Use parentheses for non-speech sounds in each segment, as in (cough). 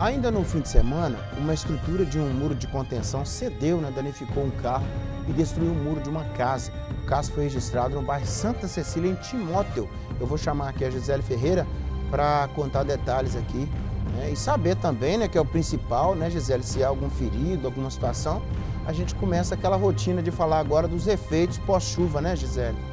Ainda no fim de semana, uma estrutura de um muro de contenção cedeu, né, danificou um carro e destruiu o muro de uma casa. O caso foi registrado no bairro Santa Cecília, em Timóteo. Eu vou chamar aqui a Gisele Ferreira para contar detalhes aqui né, e saber também, né, que é o principal, né, Gisele, se há algum ferido, alguma situação. A gente começa aquela rotina de falar agora dos efeitos pós-chuva, né, Gisele?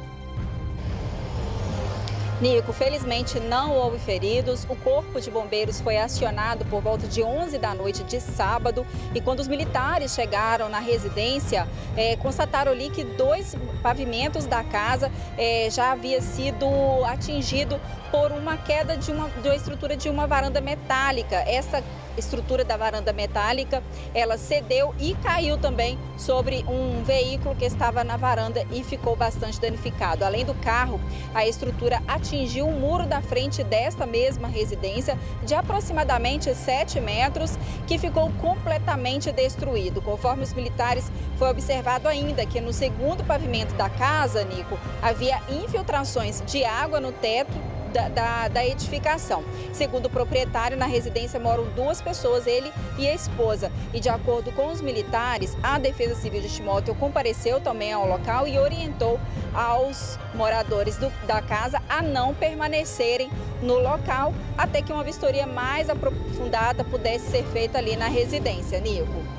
Nico, felizmente não houve feridos. O corpo de bombeiros foi acionado por volta de 11 da noite de sábado e quando os militares chegaram na residência, é, constataram ali que dois pavimentos da casa é, já havia sido atingido por uma queda de uma, de uma estrutura de uma varanda metálica. Essa estrutura da varanda metálica, ela cedeu e caiu também sobre um veículo que estava na varanda e ficou bastante danificado. Além do carro, a estrutura atingiu o muro da frente desta mesma residência de aproximadamente 7 metros, que ficou completamente destruído. Conforme os militares, foi observado ainda que no segundo pavimento da casa, Nico, havia infiltrações de água no teto da, da, da, edificação. Segundo o proprietário, na residência moram duas pessoas, ele e a esposa. E de acordo com os militares, a Defesa Civil de Timóteo compareceu também ao local e orientou aos moradores do, da casa a não permanecerem no local até que uma vistoria mais aprofundada pudesse ser feita ali na residência. Nico.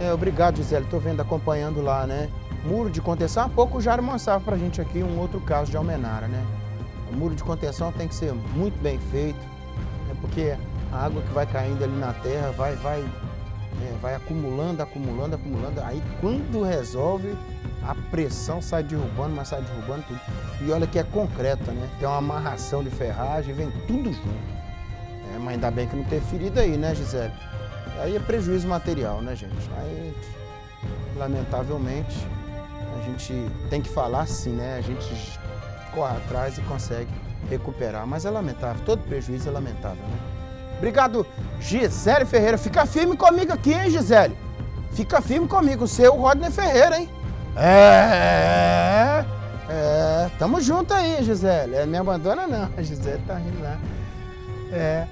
É, obrigado, Gisele. Estou vendo, acompanhando lá, né? Muro de contenção. Há pouco Jairo mostrava para a gente aqui um outro caso de Almenara, né? O muro de contenção tem que ser muito bem feito, né, porque a água que vai caindo ali na terra vai, vai, é, vai acumulando, acumulando, acumulando. Aí quando resolve, a pressão sai derrubando, mas sai derrubando tudo. E olha que é concreta, né? Tem uma amarração de ferragem, vem tudo junto. É, mas ainda bem que não tem ferida aí, né, Gisele? Aí é prejuízo material, né, gente? Aí, lamentavelmente, a gente tem que falar assim, né? A gente corre atrás e consegue recuperar. Mas é lamentável, todo prejuízo é lamentável, né? Obrigado, Gisele Ferreira. Fica firme comigo aqui, hein, Gisele? Fica firme comigo, seu Rodney Ferreira, hein? É, é, tamo junto aí, Gisele. É, me abandona não, (laughs) a Gisele tá rindo lá. É.